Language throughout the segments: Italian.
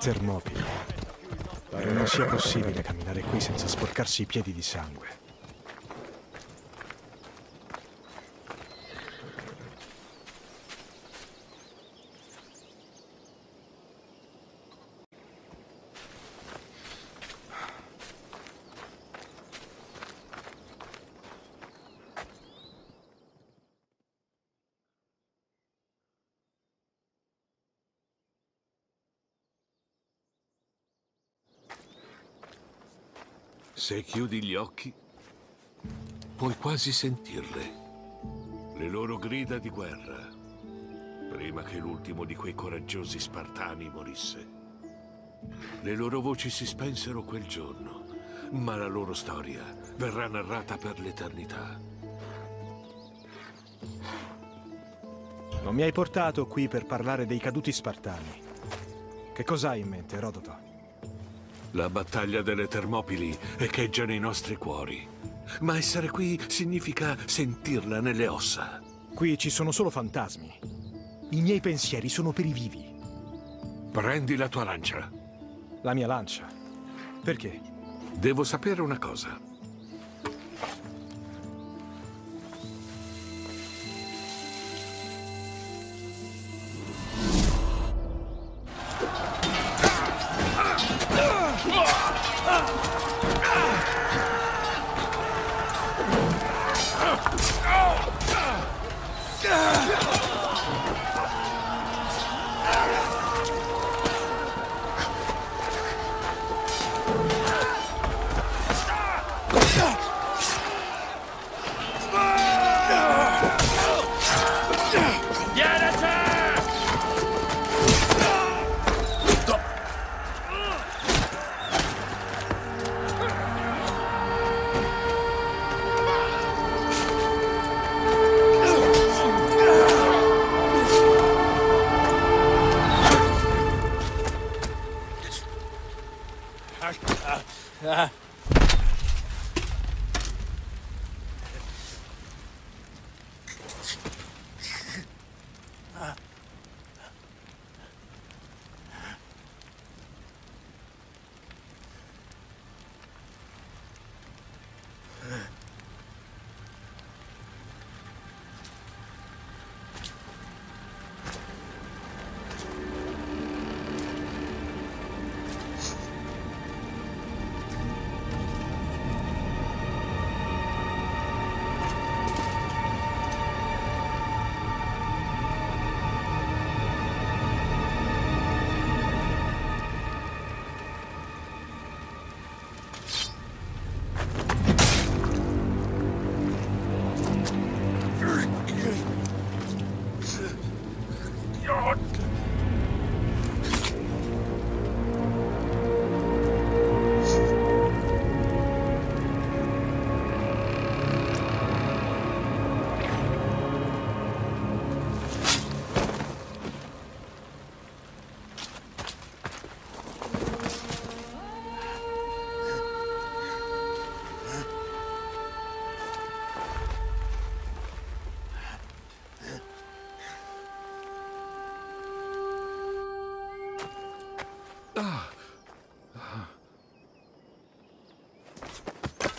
Termopili. Pare non sia possibile camminare qui senza sporcarsi i piedi di sangue. Se chiudi gli occhi, puoi quasi sentirle. Le loro grida di guerra, prima che l'ultimo di quei coraggiosi spartani morisse. Le loro voci si spensero quel giorno, ma la loro storia verrà narrata per l'eternità. Non mi hai portato qui per parlare dei caduti spartani. Che cos'hai in mente, Erodoto? La battaglia delle Termopili echeggia nei nostri cuori. Ma essere qui significa sentirla nelle ossa. Qui ci sono solo fantasmi. I miei pensieri sono per i vivi. Prendi la tua lancia. La mia lancia. Perché? Devo sapere una cosa.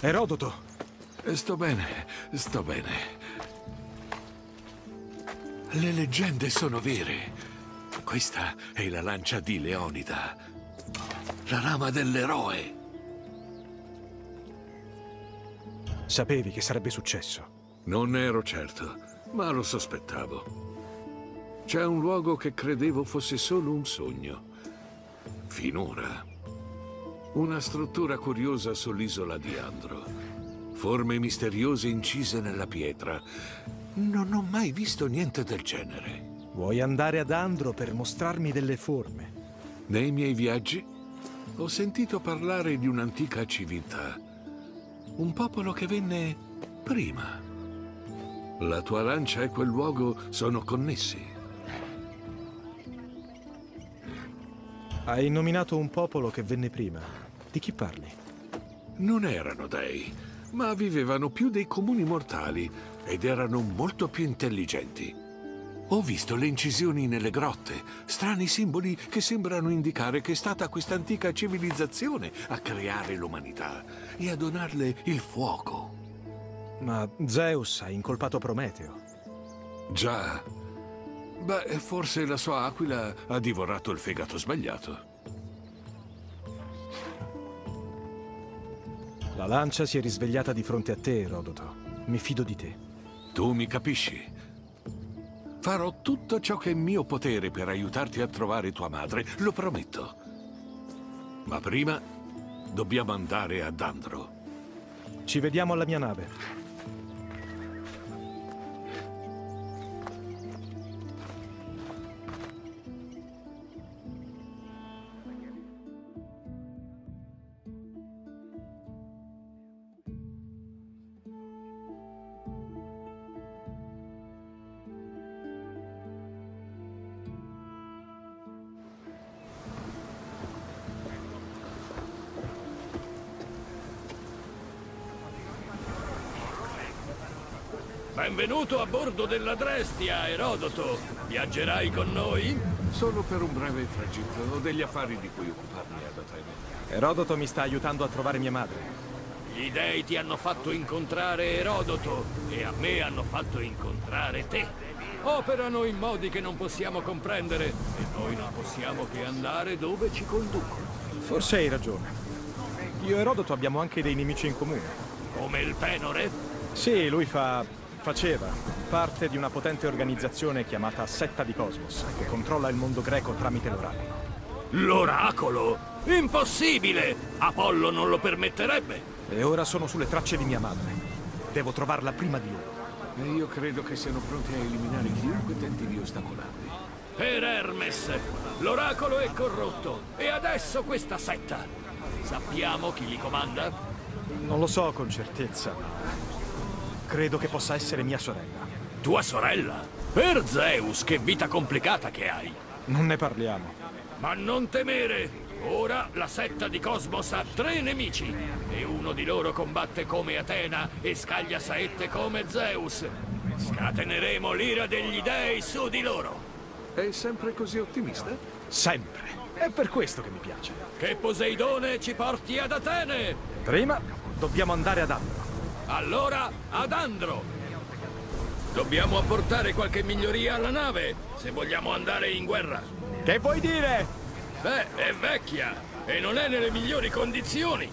Erodoto! Sto bene, sto bene. Le leggende sono vere. Questa è la lancia di Leonida, la lama dell'eroe. Sapevi che sarebbe successo. Non ne ero certo, ma lo sospettavo. C'è un luogo che credevo fosse solo un sogno. Finora. Una struttura curiosa sull'isola di Andro. Forme misteriose incise nella pietra. Non ho mai visto niente del genere. Vuoi andare ad Andro per mostrarmi delle forme? Nei miei viaggi ho sentito parlare di un'antica civiltà. Un popolo che venne prima. La tua lancia e quel luogo sono connessi. Hai nominato un popolo che venne prima. Di chi parli? Non erano dei, ma vivevano più dei comuni mortali ed erano molto più intelligenti. Ho visto le incisioni nelle grotte, strani simboli che sembrano indicare che è stata questa antica civilizzazione a creare l'umanità e a donarle il fuoco. Ma Zeus ha incolpato Prometeo. Già. Beh, forse la sua aquila ha divorato il fegato sbagliato. La lancia si è risvegliata di fronte a te, Erodoto. Mi fido di te. Tu mi capisci? Farò tutto ciò che è in mio potere per aiutarti a trovare tua madre, lo prometto. Ma prima dobbiamo andare ad Andro. Ci vediamo alla mia nave. Benvenuto a bordo della Drestia, Erodoto. Viaggerai con noi? Solo per un breve tragitto. Ho degli affari di cui occuparmi ad Atene. Erodoto mi sta aiutando a trovare mia madre. Gli dei ti hanno fatto incontrare Erodoto e a me hanno fatto incontrare te. Operano in modi che non possiamo comprendere e noi non possiamo che andare dove ci conducono. Forse hai ragione. Io e Erodoto abbiamo anche dei nemici in comune. Come il Penore? Sì, lui fa Faceva parte di una potente organizzazione chiamata Setta di Cosmos, che controlla il mondo greco tramite l'oracolo. L'oracolo? Impossibile! Apollo non lo permetterebbe! E ora sono sulle tracce di mia madre. Devo trovarla prima di loro. E io credo che siano pronti a eliminare chiunque tenti di ostacolarli. Per Hermes! L'oracolo è corrotto! E adesso questa setta! Sappiamo chi li comanda? Non lo so con certezza, Credo che possa essere mia sorella. Tua sorella? Per Zeus, che vita complicata che hai! Non ne parliamo. Ma non temere! Ora la setta di Cosmos ha tre nemici e uno di loro combatte come Atena e scaglia saette come Zeus. Scateneremo l'ira degli dei su di loro. È sempre così ottimista? Sempre. È per questo che mi piace. Che Poseidone ci porti ad Atene! Prima dobbiamo andare ad Andro. Allora, ad Andro! Dobbiamo apportare qualche miglioria alla nave, se vogliamo andare in guerra. Che vuoi dire? Beh, è vecchia e non è nelle migliori condizioni.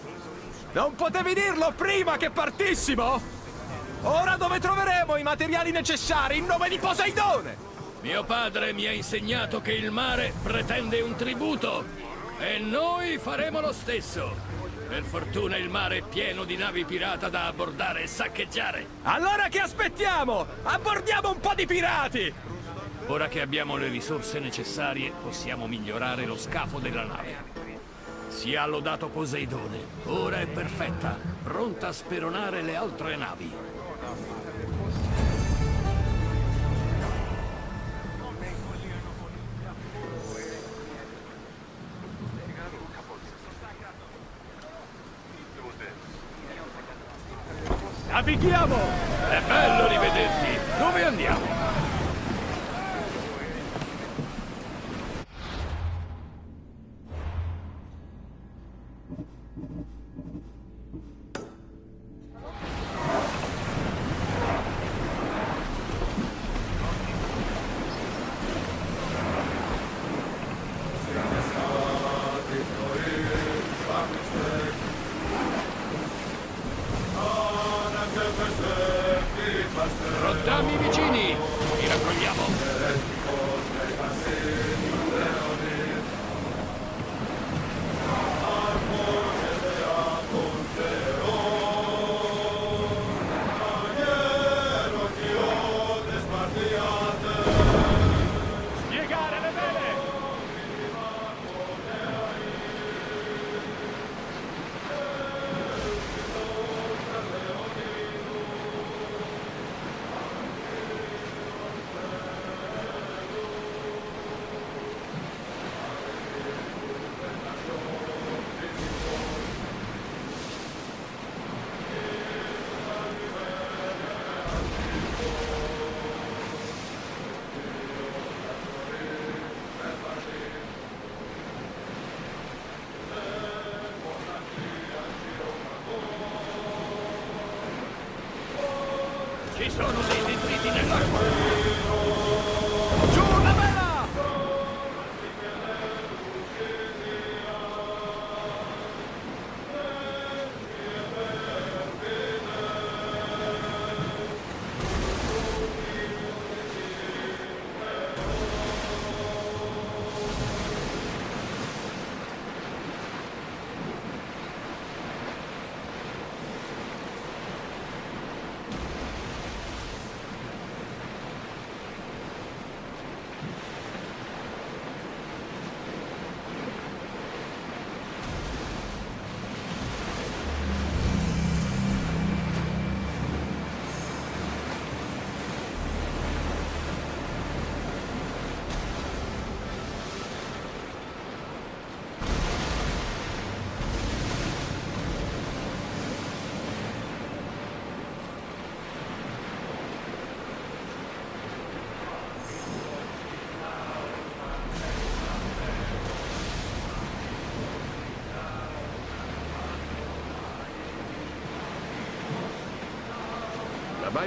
Non potevi dirlo prima che partissimo? Ora dove troveremo i materiali necessari in nome di Poseidone? Mio padre mi ha insegnato che il mare pretende un tributo e noi faremo lo stesso. Per fortuna il mare è pieno di navi pirata da abbordare e saccheggiare. Allora che aspettiamo? Abbordiamo un po' di pirati! Ora che abbiamo le risorse necessarie, possiamo migliorare lo scafo della nave. Sia lodato Poseidone. Ora è perfetta, pronta a speronare le altre navi. Navighiamo! È bello rivederti!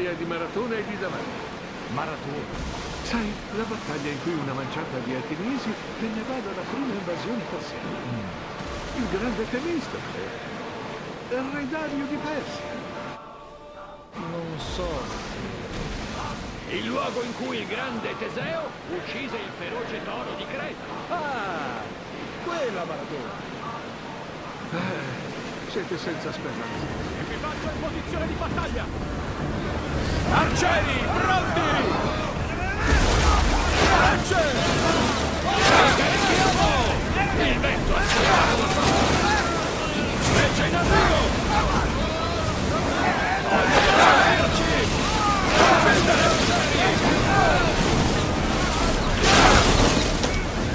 Baia di Maratona è lì davanti. Maratona. Sai, la battaglia in cui una manciata di ateniesi tenne vado alla prima invasione persiana. Il grande Temistocle. Il re Dario di Persia. Non so. Il luogo in cui il grande Teseo uccise il feroce toro di Creta. Ah! Quella maratona. Siete senza speranza. Equipaggio in posizione di battaglia! Arcieri, pronti! Frecce! Carichiamo! Il vento ha sfiorato! Freccia in arrivo!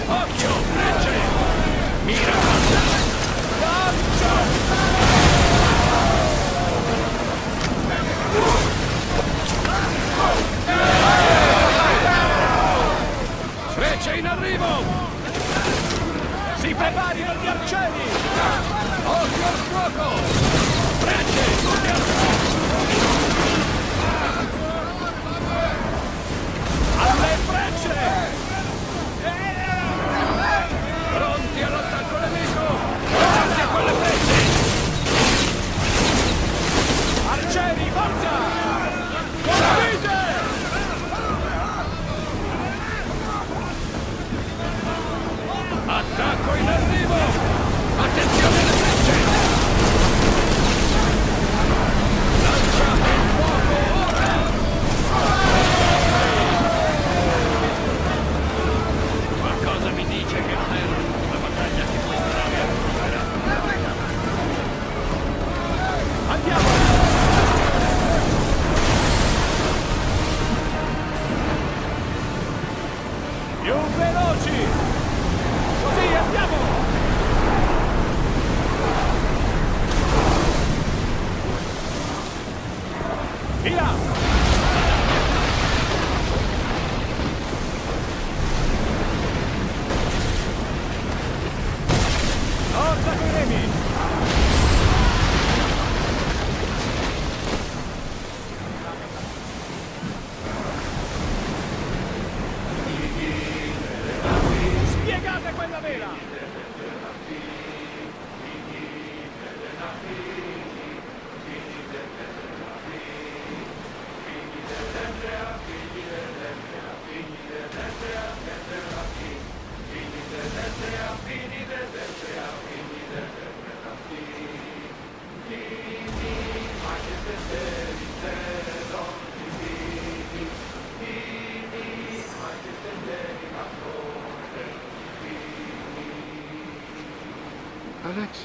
Occhio, frecce! Mira! Si preparino gli arcieri! Occhio al fuoco! Frecce!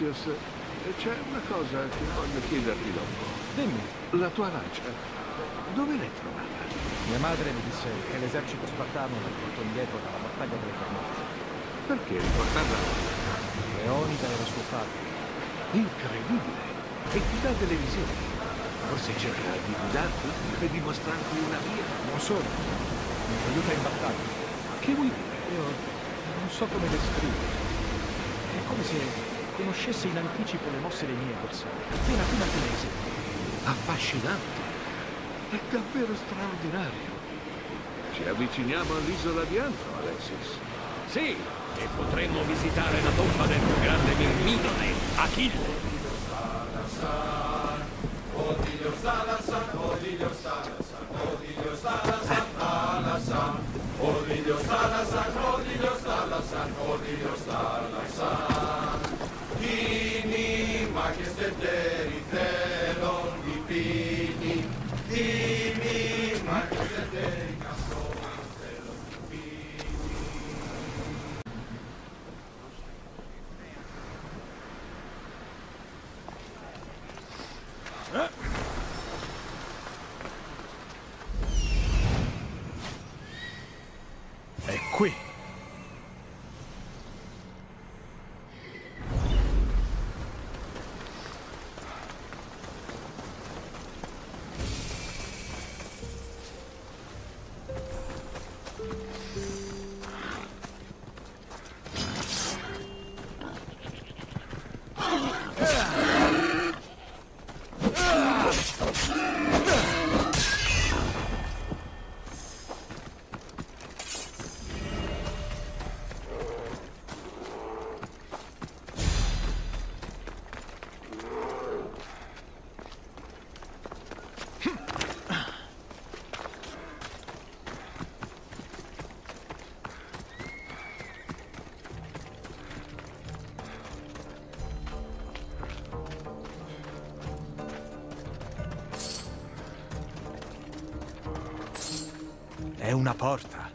Alexios, c'è una cosa che voglio chiederti dopo. Dimmi. La tua lancia, dove l'hai trovata? Mia madre mi disse che l'esercito spartano la portò indietro dalla battaglia delle Cornazze. Perché riportarla? Leonida era suo padre. Incredibile! E ti dà delle visioni. Forse cerca di guidarti e di mostrarti una via. Non solo. Mi aiuta in battaglia. Che vuoi dire? Io non so come descriverlo. È come se conoscesse in anticipo le mosse dei miei avversari. Appena prima che le eseguo. Affascinante. È davvero straordinario. Ci avviciniamo all'isola di Antro, Alexis. Sì, e potremmo visitare la tomba del più grande Mirmidone, Achille. Una porta.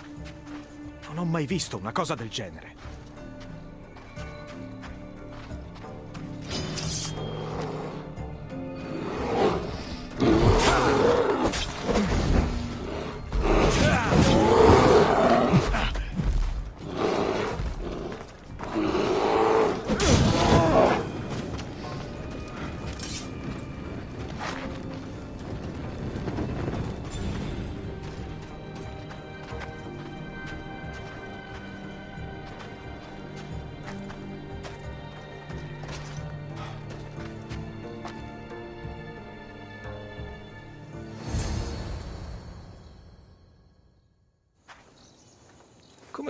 Non ho mai visto una cosa del genere.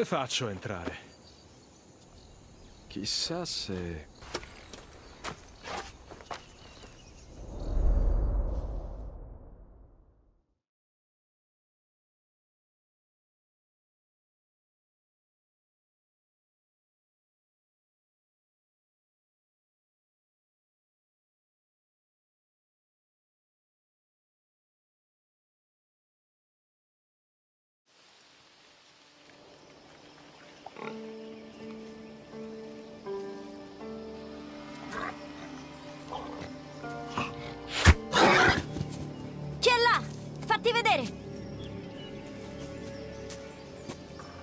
Faccio entrare? Chissà se...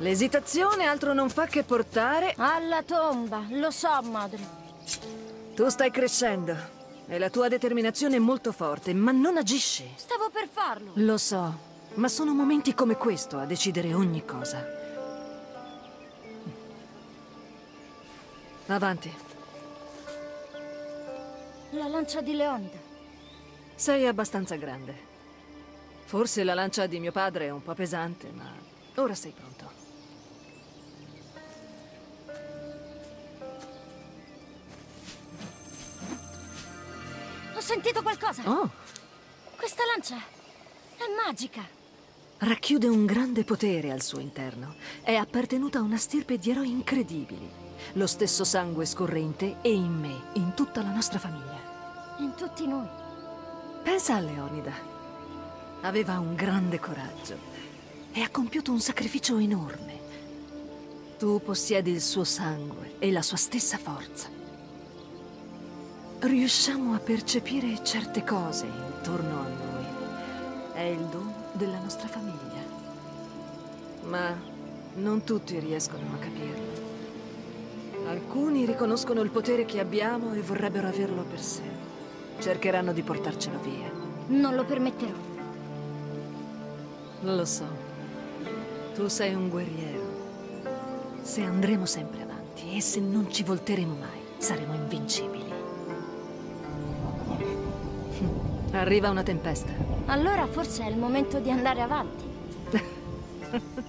L'esitazione altro non fa che portare... Alla tomba, lo so, madre. Tu stai crescendo e la tua determinazione è molto forte, ma non agisci. Stavo per farlo. Lo so, ma sono momenti come questo a decidere ogni cosa. Avanti. La lancia di Leonida. Sei abbastanza grande. Forse la lancia di mio padre è un po' pesante, ma ora sei pronto. Sentito qualcosa. Oh, Questa lancia è magica. racchiude un grande potere al suo interno. È appartenuta a una stirpe di eroi incredibili. Lo stesso sangue scorre in te e in me, in tutta la nostra famiglia. In tutti noi. Pensa a Leonida. Aveva un grande coraggio e ha compiuto un sacrificio enorme. Tu possiedi il suo sangue e la sua stessa forza. Riusciamo a percepire certe cose intorno a noi. È il dono della nostra famiglia. Ma non tutti riescono a capirlo. Alcuni riconoscono il potere che abbiamo e vorrebbero averlo per sé. Cercheranno di portarcelo via. Non lo permetterò. Lo so. Tu sei un guerriero. Se andremo sempre avanti e se non ci volteremo mai, saremo invincibili. Arriva una tempesta. Allora forse è il momento di andare avanti.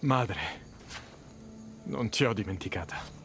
Madre, non ti ho dimenticata.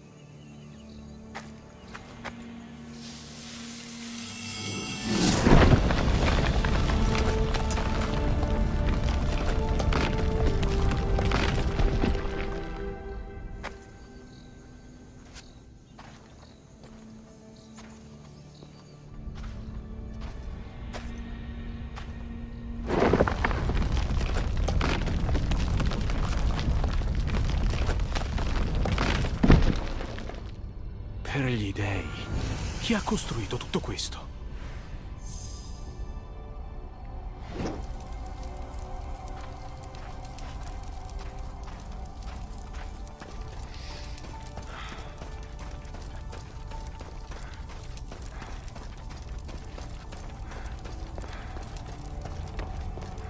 Chi ha costruito tutto questo?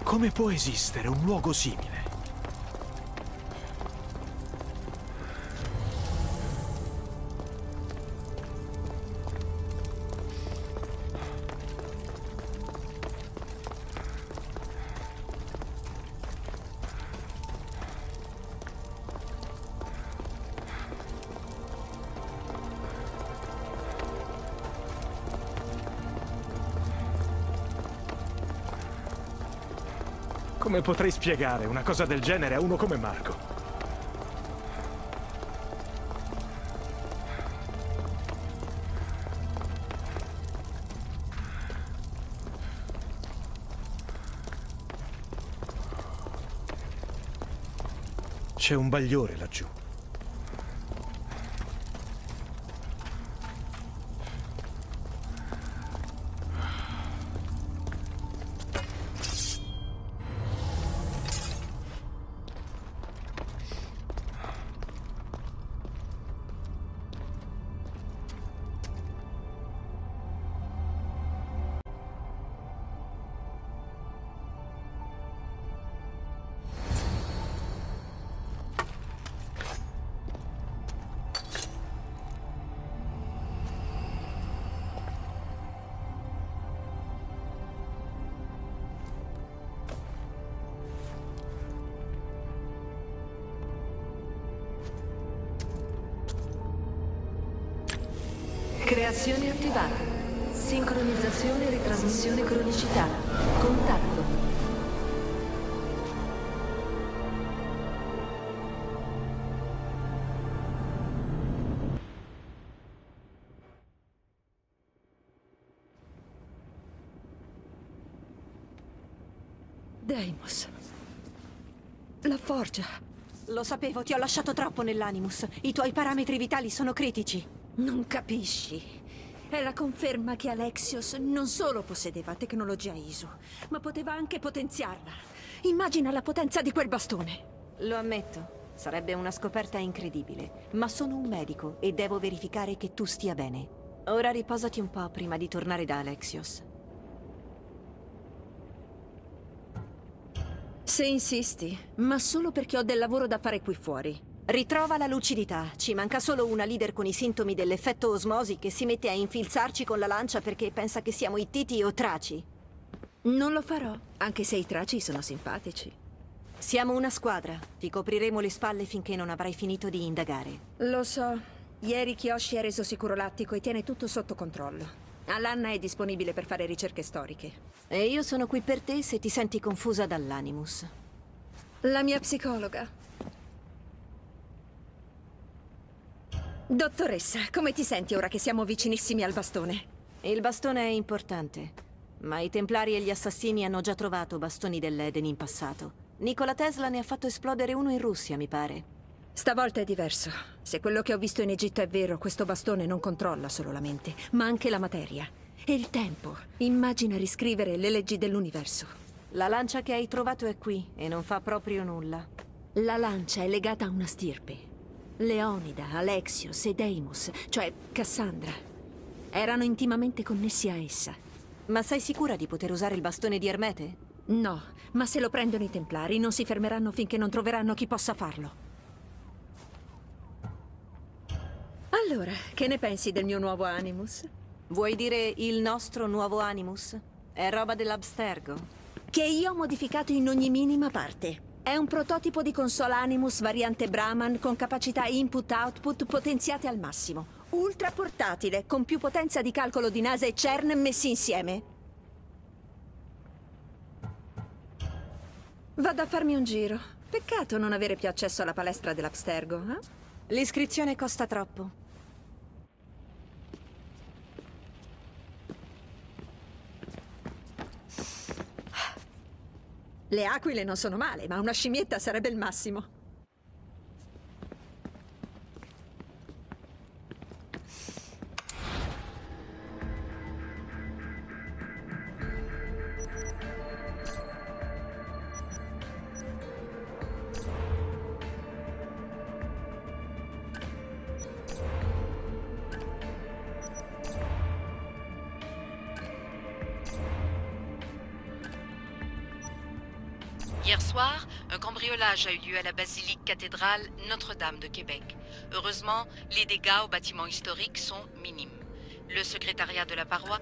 Come può esistere un luogo simile? Potrei spiegare una cosa del genere a uno come Marco? C'è un bagliore laggiù. Sapevo, ti ho lasciato troppo nell'Animus. I tuoi parametri vitali sono critici. Non capisci. È la conferma che Alexios non solo possedeva tecnologia ISO, ma poteva anche potenziarla. Immagina la potenza di quel bastone. Lo ammetto, sarebbe una scoperta incredibile. Ma sono un medico e devo verificare che tu stia bene. Ora riposati un po' prima di tornare da Alexios. Se insisti, ma solo perché ho del lavoro da fare qui fuori. Ritrova la lucidità. Ci manca solo una leader con i sintomi dell'effetto osmosi che si mette a infilzarci con la lancia perché pensa che siamo ittiti o traci. Non lo farò, anche se i traci sono simpatici. Siamo una squadra. Ti copriremo le spalle finché non avrai finito di indagare. Lo so. Ieri Kiyoshi ha reso sicuro l'attico e tiene tutto sotto controllo. Alanna è disponibile per fare ricerche storiche. E io sono qui per te se ti senti confusa dall'Animus. La mia psicologa. Dottoressa, come ti senti ora che siamo vicinissimi al bastone? Il bastone è importante, ma i Templari e gli Assassini hanno già trovato bastoni dell'Eden in passato. Nikola Tesla ne ha fatto esplodere uno in Russia, mi pare. Stavolta è diverso. Se quello che ho visto in Egitto è vero, questo bastone non controlla solo la mente, ma anche la materia. E il tempo. Immagina riscrivere le leggi dell'universo. La lancia che hai trovato è qui e non fa proprio nulla. La lancia è legata a una stirpe. Leonida, Alexios e Deimos, cioè Cassandra, erano intimamente connessi a essa. Ma sei sicura di poter usare il bastone di Ermete? No, ma se lo prendono i Templari non si fermeranno finché non troveranno chi possa farlo. Allora, che ne pensi del mio nuovo Animus? Vuoi dire il nostro nuovo Animus? È roba dell'Abstergo. Che io ho modificato in ogni minima parte. È un prototipo di console Animus variante Brahman con capacità input-output potenziate al massimo. Ultra portatile, con più potenza di calcolo di NASA e CERN messi insieme. Vado a farmi un giro. Peccato non avere più accesso alla palestra dell'Abstergo, eh? L'iscrizione costa troppo. Le aquile non sono male, ma una scimmietta sarebbe il massimo. A eu lieu à la basilique cathédrale Notre-Dame de Québec. Heureusement, les dégâts au bâtiment historique sont minimes. Le secrétariat de la paroisse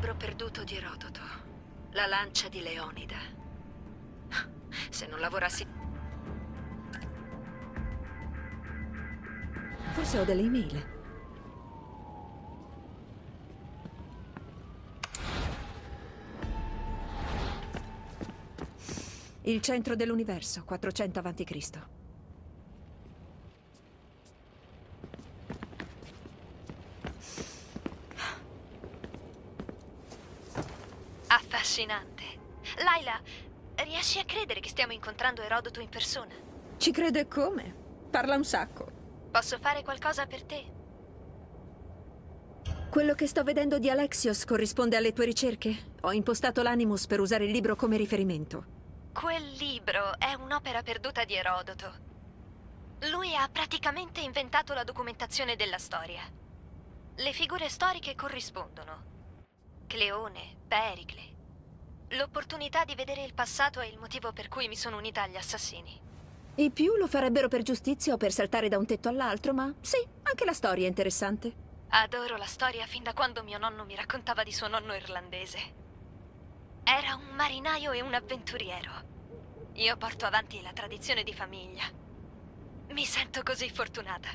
libro perduto di Erodoto. La lancia di Leonida. Se non lavorassi... Forse ho delle email. Il centro dell'universo, 400 a.C. Affascinante. Laila, riesci a credere che stiamo incontrando Erodoto in persona? Ci credo e come? Parla un sacco. Posso fare qualcosa per te? Quello che sto vedendo di Alexios corrisponde alle tue ricerche? Ho impostato l'Animus per usare il libro come riferimento. Quel libro è un'opera perduta di Erodoto. Lui ha praticamente inventato la documentazione della storia. Le figure storiche corrispondono. Cleone, Pericle. L'opportunità di vedere il passato è il motivo per cui mi sono unita agli assassini. I più lo farebbero per giustizia o per saltare da un tetto all'altro, ma sì, anche la storia è interessante. Adoro la storia fin da quando mio nonno mi raccontava di suo nonno irlandese. Era un marinaio e un avventuriero. Io porto avanti la tradizione di famiglia. Mi sento così fortunata.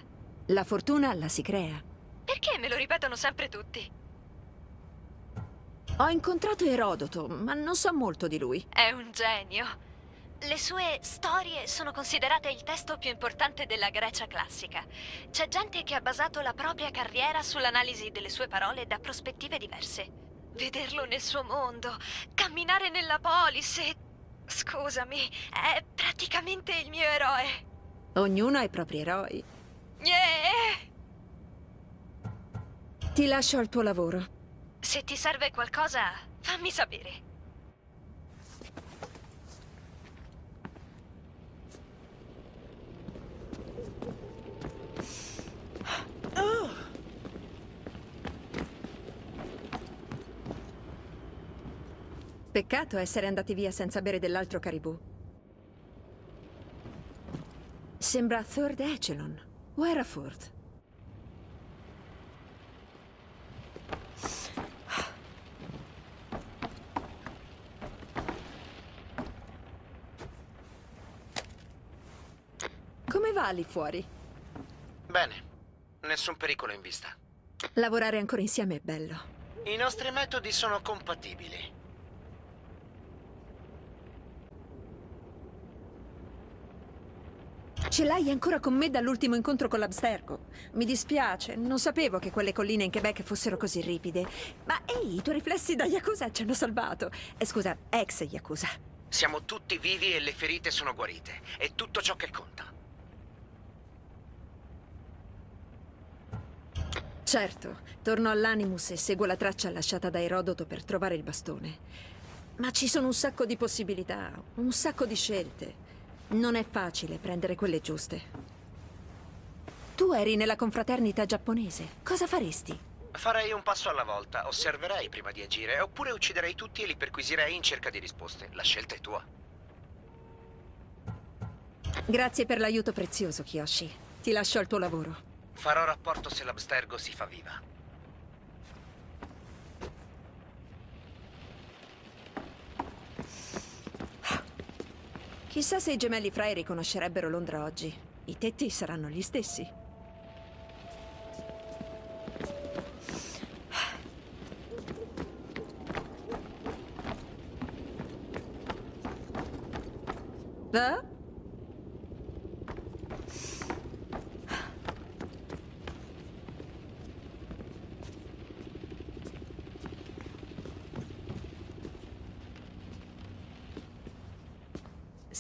La fortuna la si crea. Perché me lo ripetono sempre tutti? Ho incontrato Erodoto, ma non so molto di lui. È un genio. Le sue storie sono considerate il testo più importante della Grecia classica. C'è gente che ha basato la propria carriera sull'analisi delle sue parole da prospettive diverse. Vederlo nel suo mondo, camminare nella polis e... Scusami, è praticamente il mio eroe. Ognuno ha i propri eroi. Yeah! Ti lascio al tuo lavoro. Se ti serve qualcosa, fammi sapere. Peccato essere andati via senza bere dell'altro caribou. Sembra Third Echelon. O era Fourth? Lì fuori? Bene, nessun pericolo in vista. Lavorare ancora insieme è bello. I nostri metodi sono compatibili. Ce l'hai ancora con me dall'ultimo incontro con l'Abstergo. Mi dispiace, non sapevo che quelle colline in Quebec fossero così ripide. Ma ehi, i tuoi riflessi da Yakuza ci hanno salvato. Eh, scusa, ex Yakuza. Siamo tutti vivi e le ferite sono guarite. È tutto ciò che conta. Certo, torno all'Animus e seguo la traccia lasciata da Erodoto per trovare il bastone. Ma ci sono un sacco di possibilità, un sacco di scelte. Non è facile prendere quelle giuste. Tu eri nella confraternita giapponese. Cosa faresti? Farei un passo alla volta, osserverei prima di agire, oppure ucciderei tutti e li perquisirei in cerca di risposte. La scelta è tua. Grazie per l'aiuto prezioso, Kiyoshi. Ti lascio al tuo lavoro. Farò rapporto se l'Abstergo si fa viva. Chissà se i gemelli Frey riconoscerebbero Londra oggi. I tetti saranno gli stessi. Eh?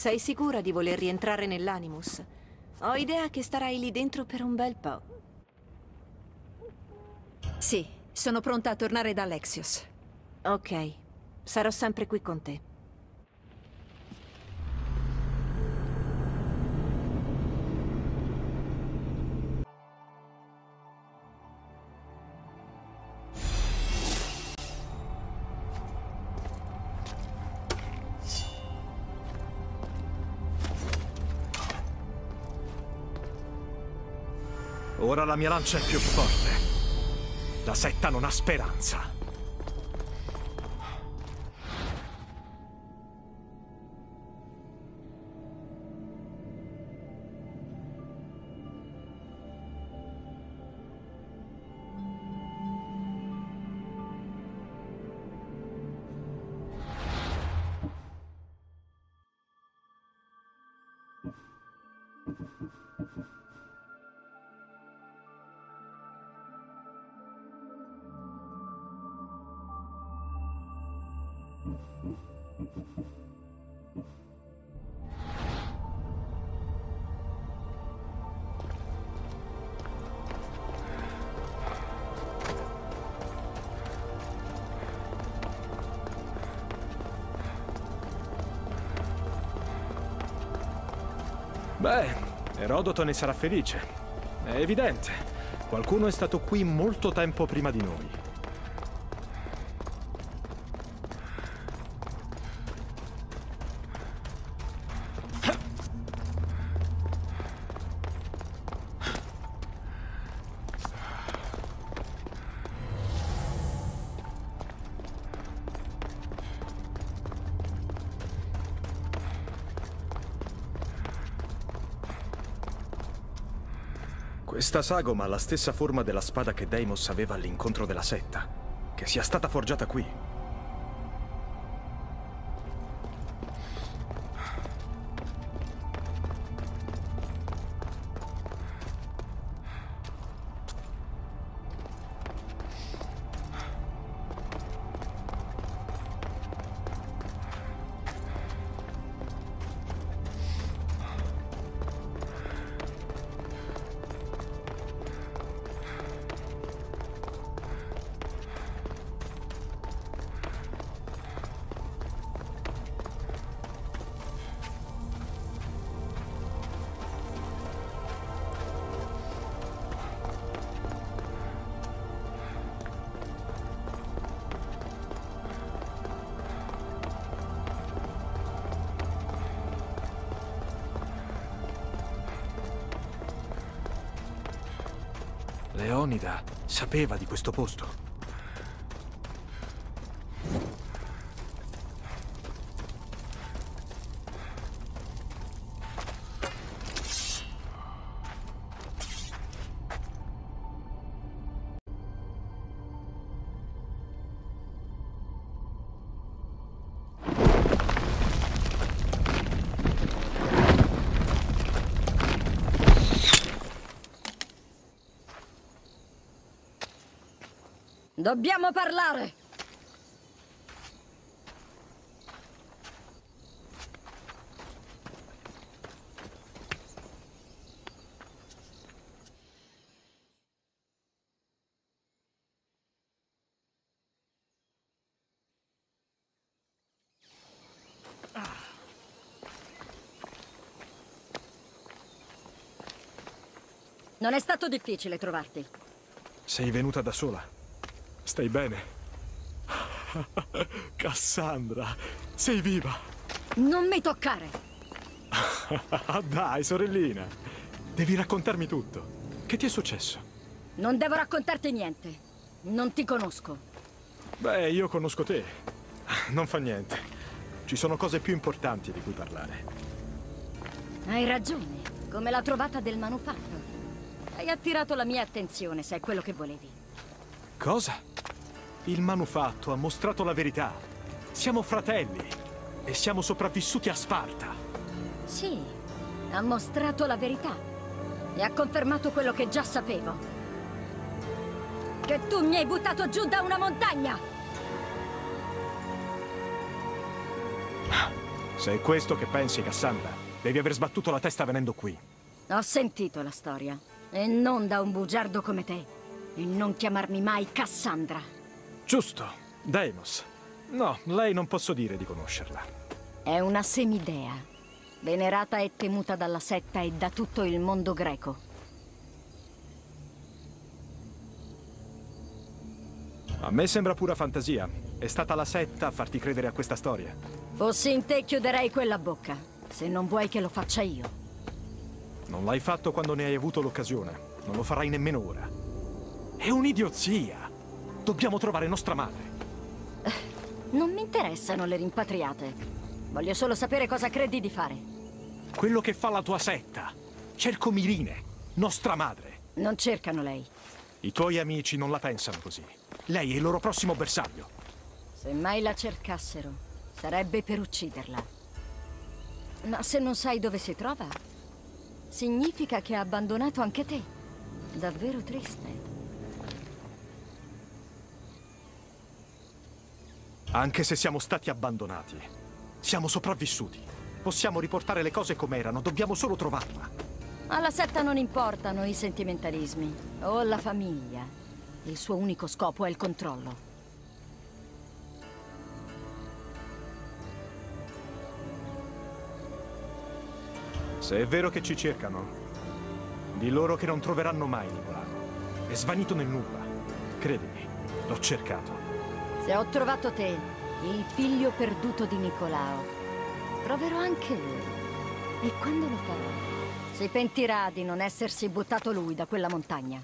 Sei sicura di voler rientrare nell'Animus? Ho idea che starai lì dentro per un bel po'. Sì, sono pronta a tornare da Alexios. Ok, sarò sempre qui con te. La mia lancia è più forte. La setta non ha speranza. Beh, Erodoto ne sarà felice. È evidente. Qualcuno è stato qui molto tempo prima di noi. Questa sagoma ha la stessa forma della spada che Deimos aveva all'incontro della setta. Che sia stata forgiata qui. Leonida sapeva di questo posto. Dobbiamo parlare! Non è stato difficile trovarti. Sei venuta da sola? Stai bene? Cassandra, sei viva! Non mi toccare! Dai, sorellina, devi raccontarmi tutto. Che ti è successo? Non devo raccontarti niente. Non ti conosco. Beh, io conosco te. Non fa niente. Ci sono cose più importanti di cui parlare. Hai ragione, come la trovata del manufatto. Hai attirato la mia attenzione, se è quello che volevi. Cosa? Il manufatto ha mostrato la verità. Siamo fratelli e siamo sopravvissuti a Sparta. Sì, ha mostrato la verità e ha confermato quello che già sapevo. Che tu mi hai buttato giù da una montagna! Se è questo che pensi, Cassandra, devi aver sbattuto la testa venendo qui. Ho sentito la storia. E non da un bugiardo come te. E non chiamarmi mai Cassandra. Giusto, Deimos. No, lei non posso dire di conoscerla. È una semidea, venerata e temuta dalla setta e da tutto il mondo greco. A me sembra pura fantasia. È stata la setta a farti credere a questa storia. Fossi in te chiuderei quella bocca, se non vuoi che lo faccia io. Non l'hai fatto quando ne hai avuto l'occasione. Non lo farai nemmeno ora. È un'idiozia! Dobbiamo trovare nostra madre. Non mi interessano le rimpatriate. Voglio solo sapere cosa credi di fare. Quello che fa la tua setta. Cerco Mirine, nostra madre. Non cercano lei. I tuoi amici non la pensano così. Lei è il loro prossimo bersaglio. Se mai la cercassero, sarebbe per ucciderla. Ma se non sai dove si trova, significa che ha abbandonato anche te. Davvero triste. Anche se siamo stati abbandonati, siamo sopravvissuti. Possiamo riportare le cose come erano, dobbiamo solo trovarla. Alla setta non importano i sentimentalismi o la famiglia. Il suo unico scopo è il controllo. Se è vero che ci cercano, di loro che non troveranno mai Nicolano. È svanito nel nulla. Credimi, l'ho cercato. Se ho trovato te, il figlio perduto di Nicolao, troverò anche lui. E quando lo farò? Si pentirà di non essersi buttato lui da quella montagna.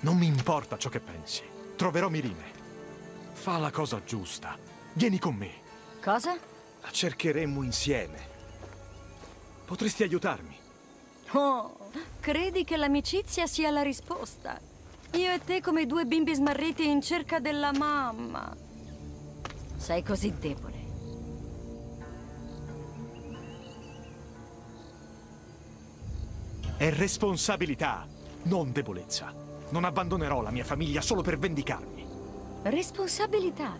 Non mi importa ciò che pensi. Troverò Mirime. Fa la cosa giusta. Vieni con me. Cosa? La cercheremo insieme. Potresti aiutarmi. Oh, credi che l'amicizia sia la risposta? Io e te come due bimbi smarriti in cerca della mamma. Sei così debole. È responsabilità, non debolezza. Non abbandonerò la mia famiglia solo per vendicarmi. Responsabilità?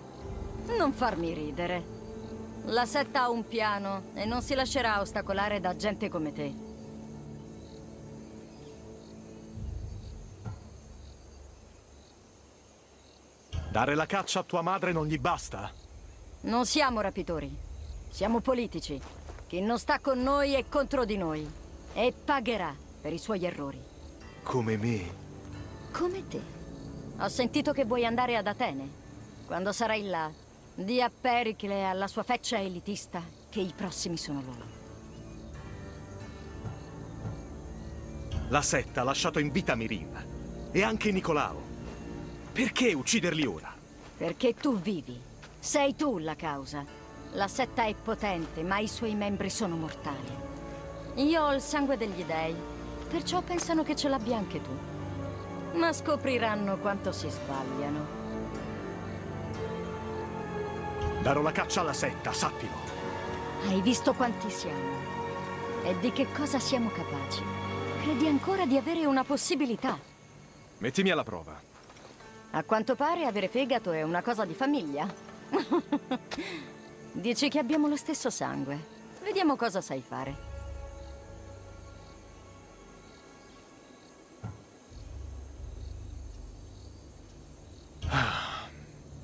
Non farmi ridere. La setta ha un piano e non si lascerà ostacolare da gente come te. Dare la caccia a tua madre non gli basta? Non siamo rapitori. Siamo politici. Chi non sta con noi è contro di noi. E pagherà per i suoi errori. Come me. Come te. Ho sentito che vuoi andare ad Atene. Quando sarai là, di a Pericle e alla sua feccia elitista che i prossimi sono loro. La setta ha lasciato in vita Mirin. E anche Nicolao. Perché ucciderli ora? Perché tu vivi. Sei tu la causa. La setta è potente, ma i suoi membri sono mortali. Io ho il sangue degli dei, perciò pensano che ce l'abbia anche tu. Ma scopriranno quanto si sbagliano. Darò la caccia alla setta, sappilo. Hai visto quanti siamo? E di che cosa siamo capaci? Credi ancora di avere una possibilità? Mettimi alla prova. A quanto pare avere fegato è una cosa di famiglia. Dici che abbiamo lo stesso sangue. Vediamo cosa sai fare.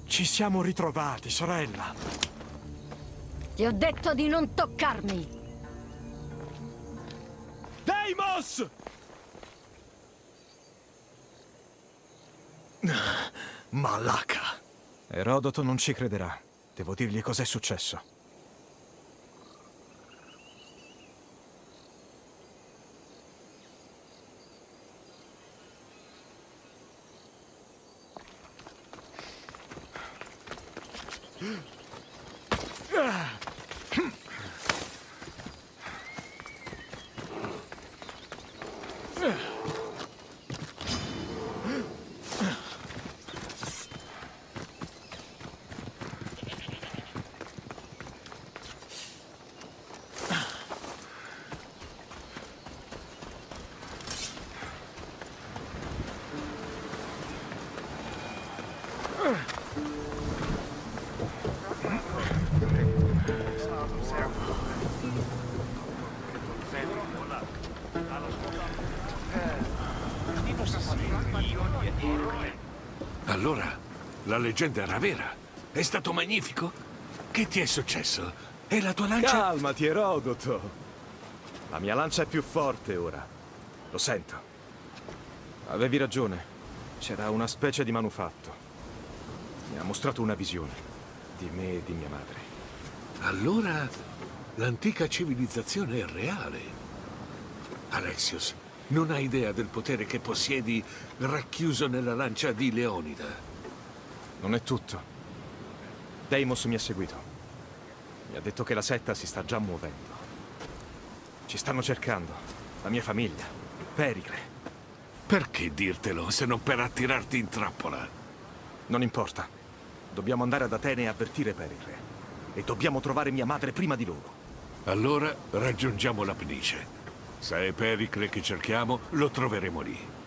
Ci siamo ritrovati, sorella. Ti ho detto di non toccarmi! Deimos! Malaka. Erodoto non ci crederà. Devo dirgli cos'è successo. Allora, la leggenda era vera. È stato magnifico. Che ti è successo? E la tua lancia... Calmati, Erodoto. La mia lancia è più forte ora. Lo sento. Avevi ragione. C'era una specie di manufatto. Mi ha mostrato una visione. Di me e di mia madre. Allora, l'antica civilizzazione è reale. Alexios, non hai idea del potere che possiedi racchiuso nella lancia di Leonida. Non è tutto. Deimos mi ha seguito. Mi ha detto che la setta si sta già muovendo. Ci stanno cercando. La mia famiglia. Pericle. Perché dirtelo se non per attirarti in trappola? Non importa. Dobbiamo andare ad Atene e avvertire Pericle. E dobbiamo trovare mia madre prima di loro. Allora raggiungiamo la Pnice. Se è Pericle che cerchiamo, lo troveremo lì.